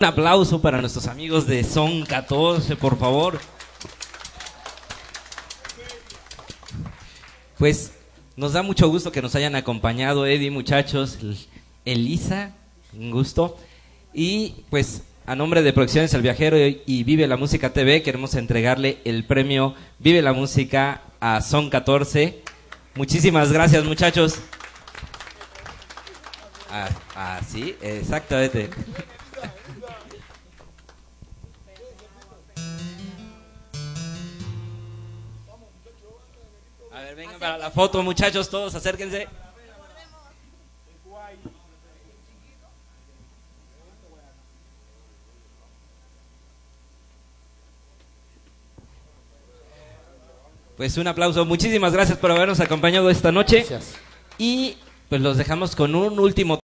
Un aplauso para nuestros amigos de Son 14, por favor. Pues nos da mucho gusto que nos hayan acompañado, Eddie, muchachos, Elisa, un gusto. Y pues a nombre de Producciones El Viajero y Vive la Música TV queremos entregarle el premio Vive la Música a Son 14. Muchísimas gracias, muchachos. Ah, ah sí, exactamente. A ver, vengan para la foto, muchachos, todos acérquense. Pues un aplauso. Muchísimas gracias por habernos acompañado esta noche. Y pues los dejamos con un último